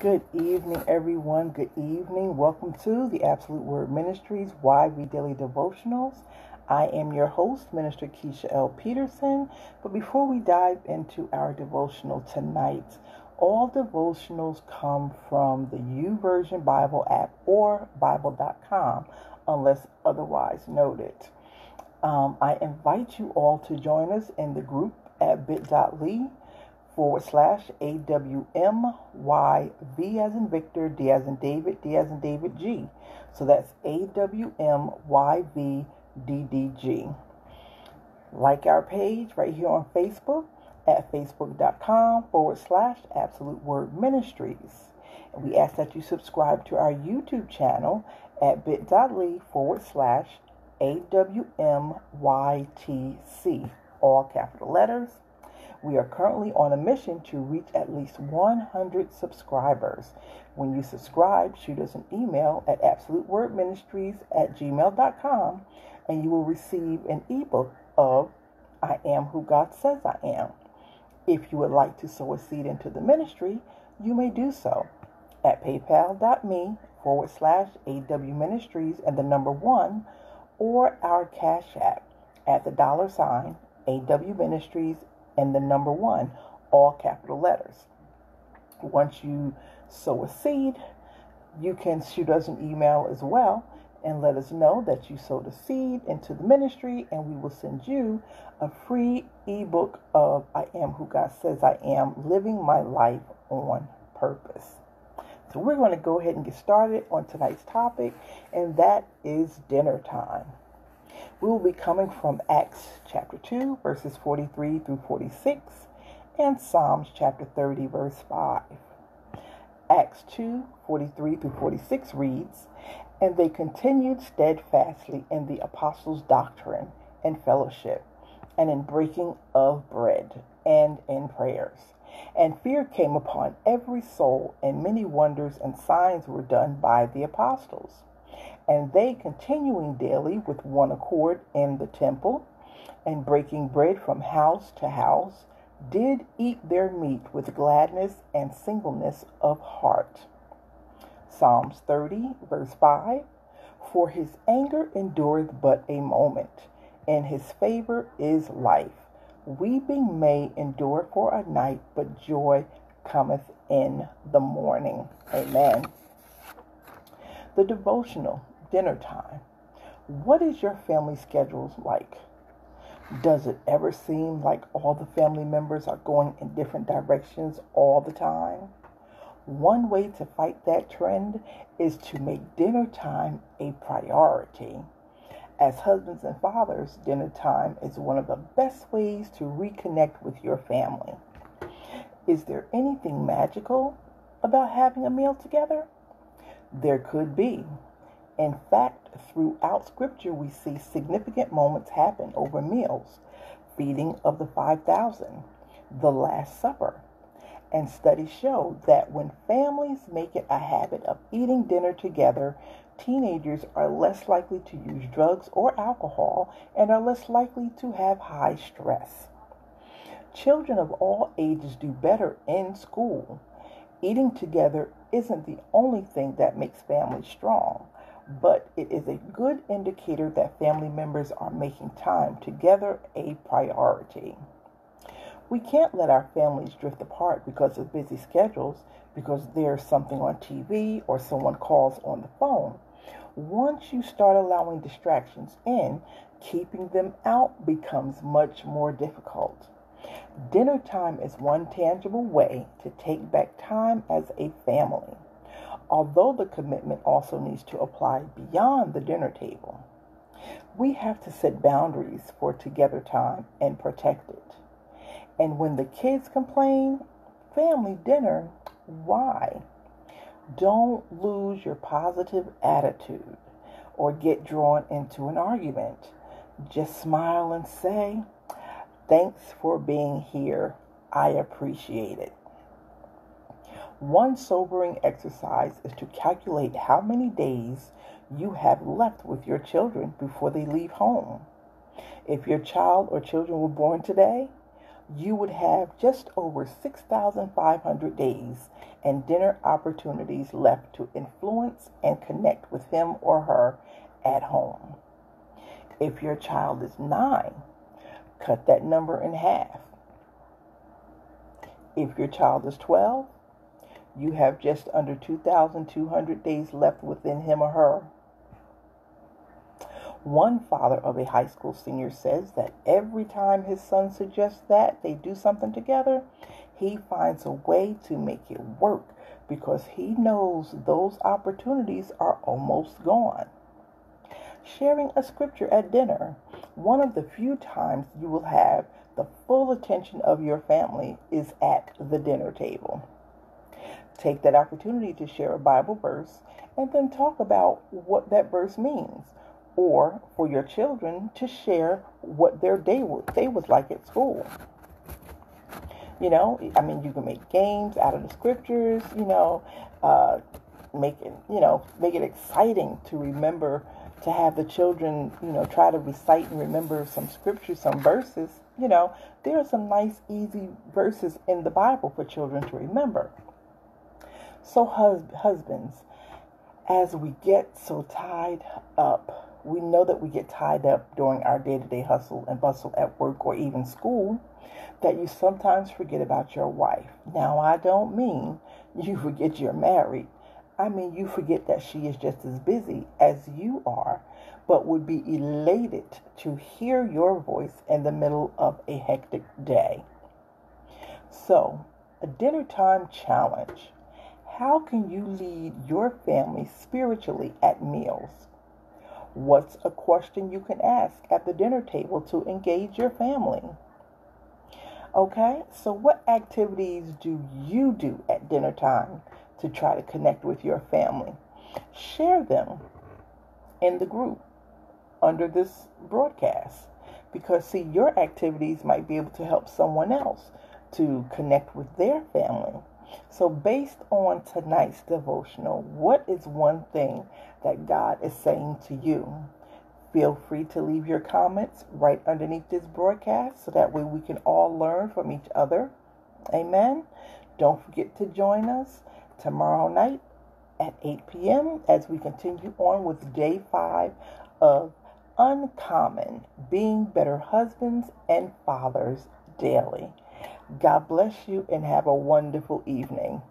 Good evening, everyone. Good evening. Welcome to the Absolute Word Ministries YV Daily Devotionals. I am your host, Minister Keisha L. Peterson. But before we dive into our devotional tonight, all devotionals come from the YouVersion Bible app or Bible.com, unless otherwise noted. Um, I invite you all to join us in the group at bit.ly forward slash AWMYV as in Victor, D as in David, D as in David G. So that's AWMYVDDG. Like our page right here on Facebook at facebook.com forward slash Absolute Word Ministries. And we ask that you subscribe to our YouTube channel at bit.ly forward slash AWMYTC, all capital letters. We are currently on a mission to reach at least 100 subscribers. When you subscribe, shoot us an email at absolutewordministries at gmail.com and you will receive an ebook of I Am Who God Says I Am. If you would like to sow a seed into the ministry, you may do so at paypal.me forward slash AW Ministries and the number one, or our Cash App at the dollar sign AW Ministries and the number one, all capital letters. Once you sow a seed, you can shoot us an email as well and let us know that you sowed a seed into the ministry, and we will send you a free ebook of I Am Who God Says I Am Living My Life on Purpose. So, we're going to go ahead and get started on tonight's topic, and that is dinner time. We will be coming from Acts chapter 2, verses 43 through 46, and Psalms chapter 30, verse 5. Acts 2, 43 through 46 reads, And they continued steadfastly in the apostles' doctrine and fellowship, and in breaking of bread, and in prayers. And fear came upon every soul, and many wonders and signs were done by the apostles. And they, continuing daily with one accord in the temple, and breaking bread from house to house, did eat their meat with gladness and singleness of heart. Psalms 30, verse 5 For his anger endureth but a moment, and his favor is life. Weeping may endure for a night, but joy cometh in the morning. Amen. The devotional dinner time. What is your family schedules like? Does it ever seem like all the family members are going in different directions all the time? One way to fight that trend is to make dinner time a priority. As husbands and fathers, dinner time is one of the best ways to reconnect with your family. Is there anything magical about having a meal together? There could be. In fact, throughout Scripture, we see significant moments happen over meals feeding of the 5,000, the Last Supper. And studies show that when families make it a habit of eating dinner together, teenagers are less likely to use drugs or alcohol and are less likely to have high stress. Children of all ages do better in school. Eating together isn't the only thing that makes families strong but it is a good indicator that family members are making time together a priority. We can't let our families drift apart because of busy schedules, because there's something on TV or someone calls on the phone. Once you start allowing distractions in, keeping them out becomes much more difficult. Dinner time is one tangible way to take back time as a family although the commitment also needs to apply beyond the dinner table. We have to set boundaries for together time and protect it. And when the kids complain, family dinner, why? Don't lose your positive attitude or get drawn into an argument. Just smile and say, Thanks for being here. I appreciate it. One sobering exercise is to calculate how many days you have left with your children before they leave home. If your child or children were born today, you would have just over 6,500 days and dinner opportunities left to influence and connect with him or her at home. If your child is nine, cut that number in half. If your child is 12, you have just under 2,200 days left within him or her. One father of a high school senior says that every time his son suggests that they do something together, he finds a way to make it work because he knows those opportunities are almost gone. Sharing a scripture at dinner, one of the few times you will have the full attention of your family is at the dinner table. Take that opportunity to share a Bible verse and then talk about what that verse means. Or for your children to share what their day was, like at school. You know, I mean, you can make games out of the scriptures, you know, uh, make it, you know, make it exciting to remember to have the children, you know, try to recite and remember some scriptures, some verses. You know, there are some nice, easy verses in the Bible for children to remember. So, hus- husbands, as we get so tied up, we know that we get tied up during our day to day hustle and bustle at work or even school that you sometimes forget about your wife. Now, I don't mean you forget you're married. I mean, you forget that she is just as busy as you are, but would be elated to hear your voice in the middle of a hectic day. So, a dinner time challenge. How can you lead your family spiritually at meals? What's a question you can ask at the dinner table to engage your family? Okay, so what activities do you do at dinner time to try to connect with your family? Share them in the group under this broadcast because, see, your activities might be able to help someone else to connect with their family. So, based on tonight's devotional, what is one thing that God is saying to you? Feel free to leave your comments right underneath this broadcast so that way we can all learn from each other. Amen. Don't forget to join us tomorrow night at 8 p.m. as we continue on with day five of Uncommen Being Better Husbands and Fathers Daily. God bless you and have a wonderful evening.